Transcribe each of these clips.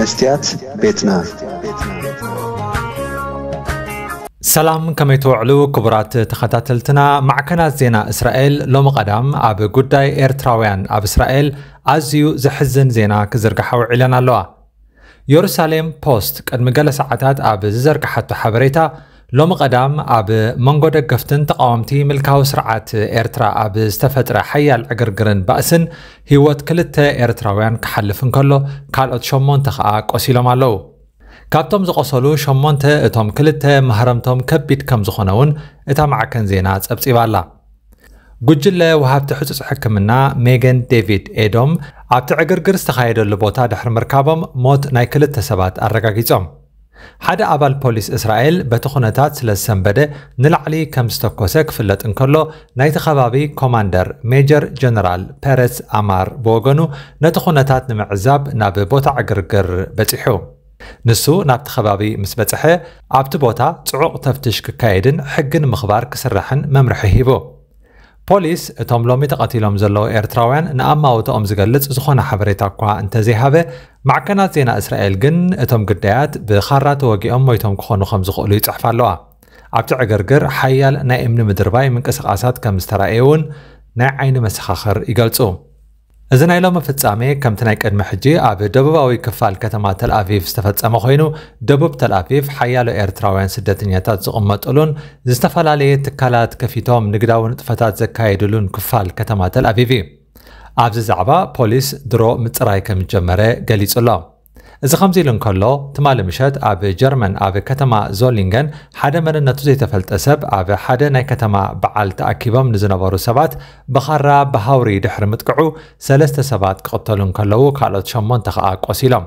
መስትያት ቤትና ሰላም ከመይ ትውዕሉ ክቡራት ተኸታተልትና ማዕከናት ዜና እስራኤል ሎሚ ቀዳም ኣብ ጉዳይ ኤርትራውያን ኣብ እስራኤል ኣዝዩ ዘሕዝን ዜና ክዝርግሓ ውዒለን ኣለዋ የሩሳሌም ፖስት ቅድሚ ገለ ሰዓታት ኣብ ዝዘርግሓቶ ሓበሬታ ሎሚ ቀዳም ኣብ መንጎ ደገፍትን ተቃወምቲ ምልካዊ ስርዓት ኤርትራ ኣብ ዝተፈጥረ ሓያል ዕግርግርን ባእስን ህይወት ክልተ ኤርትራውያን ክሓልፍ እንከሎ ካልኦት ሸሞንተ ከዓ ቆሲሎም ኣለዉ ካብቶም ዝቆሰሉ ሸሞንተ እቶም ክልተ ማህረምቶም ከቢድ ከም ዝኾነ እውን እታ ማዕከን ዜና ጸብጺባ ኣላ ጉጅለ ወሃብቲ ሕጹፅ ሕክምና ሜገን ዴቪድ ኤዶም ኣብቲ ዕግርግር ዝተኻየደሉ ቦታ ድሕሪ ምርካቦም ሞት ናይ ክልተ ሰባት ኣረጋጊጾም ሓደ ኣባል ፖሊስ እስራኤል በቲ ኩነታት ስለ ዝሰንበደ ንላዕሊ ከም ዝተኮሰ ክፍለጥ እንከሎ ናይቲ ከባቢ ኮማንደር ሜጀር ጀነራል ፐረስ ኣማር ብወገኑ ነቲ ኩነታት ንምዕዛብ ናብ ቦታ ዕግርግር በፂሑ ንሱ ናብቲ ከባቢ ምስ በፅሐ ኣብቲ ቦታ ጽዑቕ ተፍትሽ ክካየድን ሕጊ ንምኽባር ክስራሕን መምርሒ ሂቡ ፖሊስ እቶም ሎሚ ተቐቲሎም ዘለዉ ኤርትራውያን ንኣማውትኦም ዝገልጽ ዝኾነ ሓበሬታ እኳ እንተዘይሃበ ማዕከናት ዜና እስራኤል ግን እቶም ግዳያት ብኻራ ተወጊኦም ሞይቶም ክኾኑ ከም ዝኽእሉ ይጽሕፋ ኣለዋ ኣብቲ ዕግርግር ሓያል ናይ እምኒ ምድርባይ ምንቅስቓሳት ከም ዝተረእየ እውን ናይ ዓይኒ መሰኻኽር ይገልጹ እዚ ናይ ሎሚ ፍጻሜ ከምቲ ናይ ቅድሚ ሕጂ ኣብ ደቡባዊ ክፋል ከተማ ተልኣቪቭ ዝተፈጸመ ኮይኑ ደቡብ ተልኣቪቭ ሓያሎ ኤርትራውያን ስደተኛታት ዝቕመጡሉን ዝተፈላለየ ትካላት ከፊቶም ንግዳዊ ንጥፈታት ዘካየድሉን ክፋል ከተማ ተልኣቪቭ እዩ። ኣብዚ ዛዕባ ፖሊስ ድሮ ምፅራይ ከም ዝጀመረ ገሊጹ ኣሎ እዚ ከምዚ ኢሉ እንከሎ ትማሊ ምሸት ኣብ ጀርመን ኣብ ከተማ ዞሊንገን ሓደ መንነቱ ዘይተፈልጠ ሰብ ኣብ ሓደ ናይ ከተማ በዓል ተኣኪቦም ንዝነበሩ ሰባት ብኻራ ብሃውሪ ድሕሪ ምጥቅዑ ሰለስተ ሰባት ክቕተሉ እንከለዉ ካልኦት ሸሞንተ ከዓ ቆሲሎም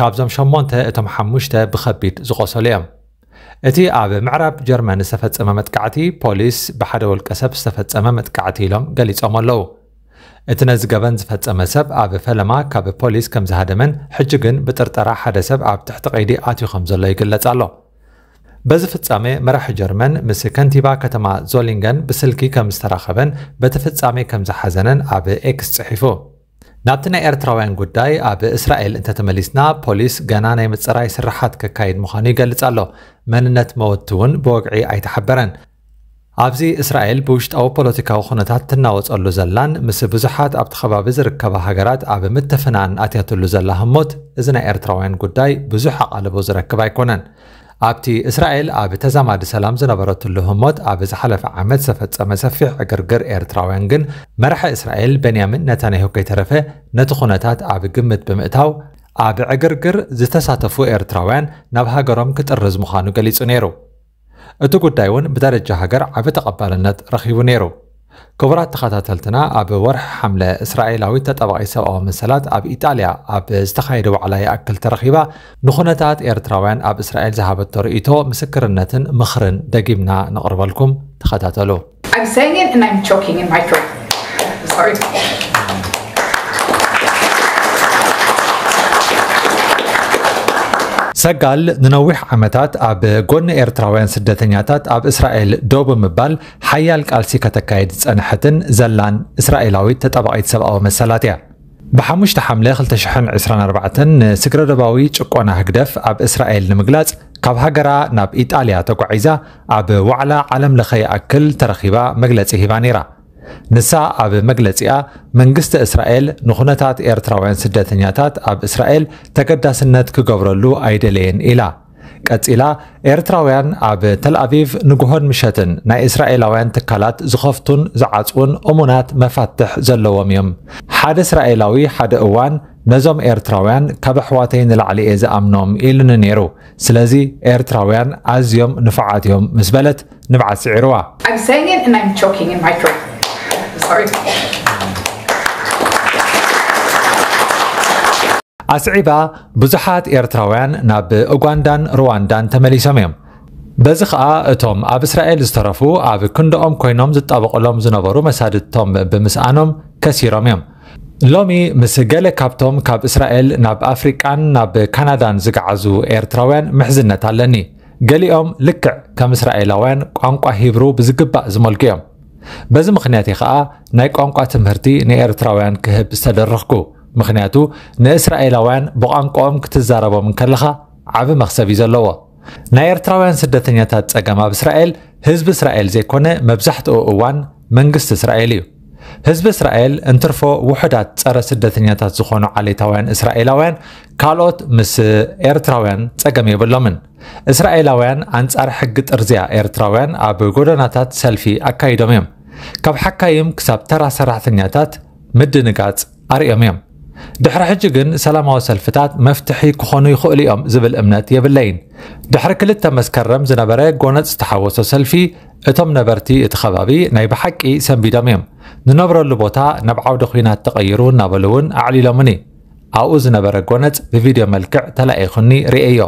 ካብዞም ሸሞንተ እቶም ሓሙሽተ ብከቢድ ዝቆሰሉ እዮም እቲ ኣብ ምዕራብ ጀርመን ዝተፈፀመ መጥቃዕቲ ፖሊስ ብሓደ ውልቀ ሰብ ዝተፈፀመ መጥቃዕቲ ኢሎም ገሊፆም ኣለዉ እቲ ነዚ ገበን ዝፈጸመ ሰብ ኣብ ፈለማ ካብ ፖሊስ ከም ዝሃደመን ሕጂ ግን ብጥርጠራ ሓደ ሰብ ኣብ ትሕቲ ቀይዲ ኣትዩ ከም ዘሎ ይግለጽ ኣሎ። በዚ ፍጻሜ መራሒ ጀርመን ምስ ከንቲባ ከተማ ዞሊንገን ብስልኪ ከም ዝተራኸበን በቲ ፍጻሜ ከም ዝሓዘነን ኣብ ኤክስ ጽሒፉ። ናብቲ ናይ ኤርትራውያን ጉዳይ ኣብ እስራኤል እንተተመሊስና ፖሊስ ገና ናይ ምፅራይ ስራሓት ክካይድ ምዃኑ ይገልጽ ኣሎ። መንነት መወቲ እውን ብወግዒ ኣይተሓበረን ኣብዚ እስራኤል ብውሽጣዊ ፖለቲካዊ ኩነታት ትናወፀሉ ዘላን ምስ ብዙሓት ኣብቲ ከባቢ ዝርከባ ሃገራት ኣብ ምትፍናን ኣትያትሉ ዘላ ህሞት እዚ ናይ ኤርትራውያን ጉዳይ ብዙሕ ኣቓልቦ ዝረክብ ኣይኮነን። ኣብቲ እስራኤል ኣብ ተዛማዲ ሰላም ዝነበረትሉ ህሞት ኣብ ዝሓለፈ ዓመት ዝተፈፀመ ሰፊሕ ዕግርግር ኤርትራውያን ግን መራሒ እስራኤል ቤንያሚን ነታንያሁ ከይተረፈ ነቲ ኩነታት ኣብ ግምት ብምእታው ኣብ ዕግርግር ዝተሳተፉ ኤርትራውያን ናብ ሃገሮም ክጥርዝ ምዃኑ ገሊጹ ነይሩ እቲ ጉዳይ እውን ብደረጃ ሃገር ዓብ ተቐባልነት ረኺቡ ነይሩ ክቡራት ተኸታተልትና ኣብ ወርሒ ሓምለ እስራኤላዊት ተጠባቒ ሰብኣዊ መሰላት ኣብ ኢጣልያ ኣብ ዝተኻየደ ዋዕላ ይኣክል ተረኺባ ንኹነታት ኤርትራውያን ኣብ እስራኤል ዝሃበቶ ርእቶ ምስክርነትን ምኽርን ደጊምና ነቕርበልኩም ተኸታተሉ I'm saying it and I'm choking in my throat. Sorry. ሰጋል ንነዊሕ ዓመታት ኣብ ጎኒ ኤርትራውያን ስደተኛታት ኣብ እስራኤል ዶ ብምባል ሓያል ቃልሲ ከተካየድ ዝጸንሐትን ዘላን እስራኤላዊት ተጠባቒት ሰብኣዊ መሰላት እያ። ብ5 ሓምለ 2024 ንስግረ ጭቆና ህግደፍ ኣብ እስራኤል ንምግላጽ ካብ ሃገራ ናብ ኢጣልያ ተጓዒዛ ኣብ ዋዕላ ዓለም ለኸ ይኣክል ተረኺባ መግለጺ ሂባ ነይራ ንሳ ኣብ መግለፂኣ መንግስቲ እስራኤል ንኹነታት ኤርትራውያን ስደተኛታት ኣብ እስራኤል ተገዳስነት ክገብረሉ ኣይደለየን ኢላ ቀፂላ ኤርትራውያን ኣብ ተልኣቪቭ ንግሆን ምሸትን ናይ እስራኤላውያን ትካላት ዝኸፍቱን ዝዓፅውን እሙናት መፋትሕ ዘለዎም እዮም ሓደ እስራኤላዊ ሓደ እዋን ነዞም ኤርትራውያን ካብ ኣሕዋተይ ንላዕሊ እየ ዝኣምኖም ኢሉኒ ነይሩ ስለዚ ኤርትራውያን ኣዝዮም ንፉዓት እዮም ምስ በለት ንብዓት ስዒርዋ ኣስዒባ ብዙሓት ኤርትራውያን ናብ ኡጋንዳን ሩዋንዳን ተመሊሶም እዮም። በዚ ከዓ እቶም ኣብ እስራኤል ዝተረፉ ኣብ ክንደኦም ኮይኖም ዝጣበቕሎም ዝነበሩ መሳድድቶም ብምስኣኖም ከሲሮም እዮም። ሎሚ ምስ ገለ ካብቶም ካብ እስራኤል ናብ ኣፍሪቃን ናብ ካናዳን ዝገዓዙ ኤርትራውያን ምሕዝነት ኣለኒ። ገሊኦም ልክዕ ከም እስራኤላውያን ቋንቋ ሂብሩ ብዝግባእ ዝመልኩ እዮም በዚ ምክንያት ከዓ ናይ ቋንቋ ትምህርቲ ንኤርትራውያን ክህብ ዝተደረኽኩ። ምክንያቱ ንእስራኤላውያን ብቋንቋኦም ክትዛረቦም ከለኻ ዓብ መኽሰብ እዩ ዘለዎ። ናይ ኤርትራውያን ስደተኛታት ፀገም ኣብ እስራኤል ህዝቢ እስራኤል ዘይኮነ መብዛሕትኡ እዋን መንግስቲ እስራኤል እዩ። ህዝቢ እስራኤል እንትርፎ ውሕዳት ፀረ ስደተኛታት ዝኾኑ ዓሌታውያን እስራኤላውያን ካልኦት ምስ ኤርትራውያን ፀገም የብሎምን። እስራኤላውያን ኣንጻር ሕጊ ጥርዝያ ኤርትራውያን ኣብ ጎደናታት ሰልፊ ኣካይዶም እዮም ካብ ሓካይም ክሳብ ተራ ሰራሕተኛታት ምድንጋፅ ኣርዮም እዮም ድሕሪ ሕጂ ግን ሰላማዊ ሰልፍታት መፍትሒ ክኾኑ ይኽእሉ እዮም ዝብል እምነት የብለይን ድሕሪ ክልተ መስከረም ዝነበረ ጎነፅ ዝተሓወሶ ሰልፊ እቶም ነበርቲ እቲ ከባቢ ናይ ብሓቂ ሰንቢዶም እዮም ንነብረሉ ቦታ ናብ ዓውዲ ኩናት ተቐይሩ እናበሉ እውን ኣዕሊሎምኒ ኣብኡ ዝነበረ ጎነፅ ብቪድዮ መልክዕ ተላኢኹኒ ርኤዮ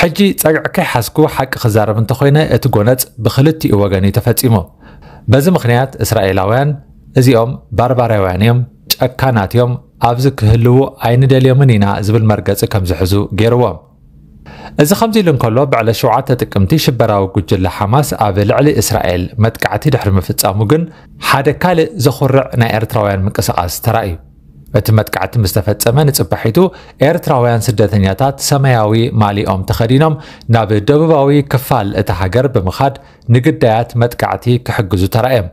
ሕጂ ፀግዕ ከይሓስኩ ሓቂ ክዛረብ እንተኮይነ እቲ ጎነፅ ብክልቲኡ ወገን እዩ ተፈፂሙ በዚ ምክንያት እስራኤላውያን እዚኦም ባርባራውያን እዮም ጨካናት እዮም ኣብዚ ክህልው ኣይንደልዮምን ኢና ዝብል መርገፂ ከም ዝሕዙ ገይርዎም እዚ ከምዚ ኢሉ እንከሎ ብዕለ 7 ጥቅምቲ ሽበራዊ ጉጅለ ሓማስ ኣብ ልዕሊ እስራኤል መጥቃዕቲ ድሕሪ ምፍፃሙ ግን ሓደ ካልእ ዘኹርዕ ናይ ኤርትራውያን ምንቅስቓስ ተራእዩ እቲ መጥቃዕቲ ምስ ተፈፀመ ንፅባሒቱ ኤርትራውያን ስደተኛታት ሰማያዊ ማሊኦም ተኸዲኖም ናብ ደቡባዊ ክፋል እቲ ሃገር ብምኻድ ንግዳያት መጥቃዕቲ ክሕግዙ ተራእዮም።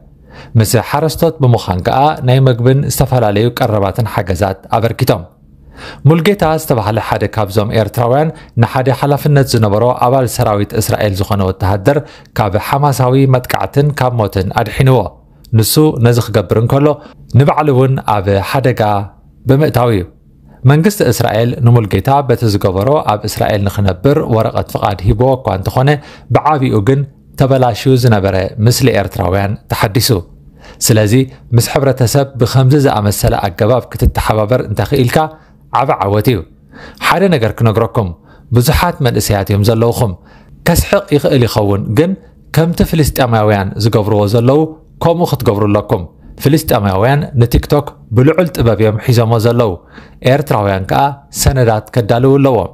ምስ ሓረስቶት ብምዃን ከዓ ናይ ምግብን ዝተፈላለዩ ቀረባትን ሓገዛት ኣበርኪቶም። ሙልጌታ ዝተባሃለ ሓደ ካብዞም ኤርትራውያን ንሓደ ሓላፍነት ዝነበሮ ኣባል ሰራዊት እስራኤል ዝኾነ ወተሃደር ካብ ሓማሳዊ መጥቃዕትን ካብ ሞትን ኣድሒንዎ ንሱ ነዚ ክገብር እንከሎ ንባዕሉ እውን ኣብ ሓደጋ ብምእታው እዩ መንግስቲ እስራኤል ንሙልጌታ በቲ ዝገበሮ ኣብ እስራኤል ንኽነብር ወረቐት ፍቓድ ሂቦ እኳ እንተኾነ ብዓብኡ ግን ተበላሽዩ ዝነበረ ምስሊ ኤርትራውያን ተሓዲሱ ስለዚ ምስ ሕብረተሰብ ብከምዚ ዝኣመሰለ ኣገባብ ክትተሓባበር እንተኽኢልካ ዓብ ዓወት እዩ ሓደ ነገር ክነግረኩም ብዙሓት መንእሰያት እዮም ዘለውኹም ከስሕቕ ይኽእል ይኸውን ግን ከምቲ ፍልስጥያማውያን ዝገብርዎ ዘለው ከምኡ ክትገብሩ ኣለኩም ፍልስጥያማውያን ንቲክቶክ ብልዑል ጥበብ እዮም ሒዞሞ ዘለው ኤርትራውያን ከዓ ሰነዳት ከዳልው ኣለዎም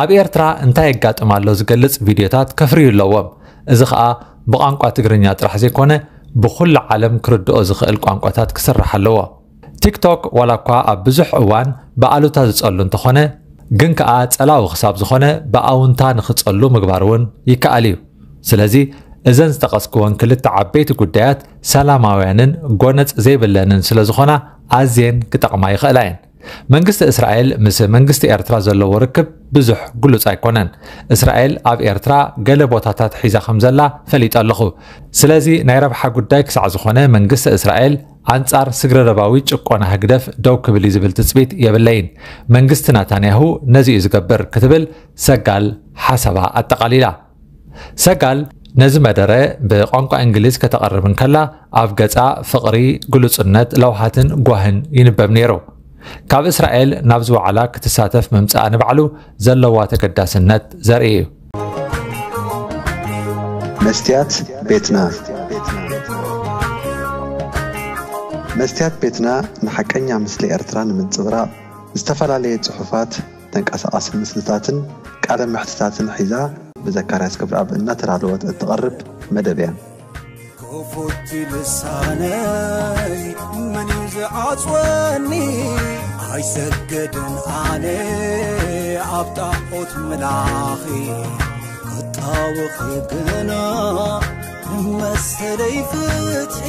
ኣብ ኤርትራ እንታይ የጋጥም ኣሎ ዝገልጽ ቪድዮታት ከፍርዩ ኣለዎም እዚ ከዓ ብቋንቋ ትግርኛ ጥራሕ ዘይኮነ ብኩሉ ዓለም ክርድኦ ዝኽእል ቋንቋታት ክስራሕ ኣለዎ። ቲክቶክ ዋላ እኳ ኣብ ብዙሕ እዋን ብኣሉታ ዝጸሉ እንተኾነ ግን ከዓ ጸላዊ ክሳብ ዝኾነ ብኣውንታ ንኽጸሉ ምግባር እውን ይከኣል እዩ። ስለዚ እዘን ዝጠቐስክዎን ክልተ ዓበይቲ ጉዳያት ሰላማውያንን ጎነፅ ዘይብለንን ስለ ዝኾና ኣዝየን ክጠቕማ ይኽእላ እየን። መንግስቲ እስራኤል ምስ መንግስቲ ኤርትራ ዘለዎ ርክብ ብዙሕ ጉሉፅ ኣይኮነን። እስራኤል ኣብ ኤርትራ ገለ ቦታታት ሒዛ ከም ዘላ ፈሊጡ ኣለኹ። ስለዚ ናይ ረብሓ ጉዳይ ክሳዕ ዝኾነ መንግስቲ እስራኤል ኣንጻር ስግረደባዊ ጭቆና ህግደፍ ደው ክብል እዩ ዝብል ትፅቢት የብለይን መንግስቲ ናታንያሁ ነዚ እዩ ዝገብር ክትብል ሰጋል ሓሰባ ኣጠቓሊላ። ሰጋል ነዚ መደረ ብቋንቋ እንግሊዝ ከተቐርብ እንከላ ኣብ ገጻ ፍቕሪ ግሉፅነት ለውሃትን ጓህን ይንበብ ነይሩ። ካብ እስራኤል ናብዚ ዋዕላ ክትሳተፍ ምምፃእ ንባዕሉ ዘለዋ ተገዳስነት ዘርኢ እዩ። መስትያት ቤትና መስትያት ቤትና ንሓቀኛ ምስሊ ኤርትራ ንምንፅብራቕ ዝተፈላለየ ፅሑፋት ተንቀሳቐሲ ምስልታትን ቃለ ምሕትታትን ሒዛ ብዘካርያስ ክብረኣብ እናተዳለወት እትቐርብ መደብ እያ ክፉቲ ልሳነይ መን እዩ ዝዓፅወኒ ኣይሰገድን ኣነ ኣብ ጣዖት መላኺ። ክጣውኺ ግና ንመሰለይ ፍትሒ